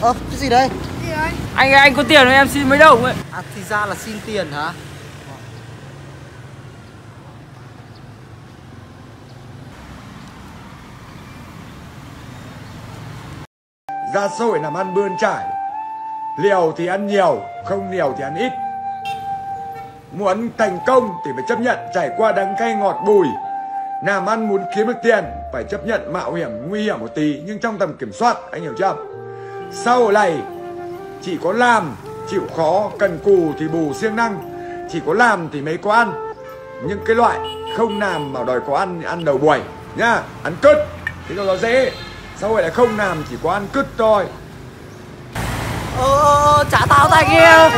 Ơ, cái gì đây? Anh anh có tiền em? Xin mấy đồng ấy. À, thì ra là xin tiền hả? ra xã hội làm ăn bươn trải. Liều thì ăn nhiều không liều thì ăn ít. Muốn thành công thì phải chấp nhận trải qua đắng cay ngọt bùi làm ăn muốn kiếm được tiền phải chấp nhận mạo hiểm nguy hiểm một tí nhưng trong tầm kiểm soát anh hiểu chưa? Hội này chỉ có làm chịu khó cần cù thì bù siêng năng chỉ có làm thì mới có ăn. Những cái loại không làm mà đòi có ăn thì ăn đầu buổi nhá ăn cứt. Thế cho nó dễ. Xã hội lại không làm chỉ có ăn cứt thôi. Ờ, trả tao tay kia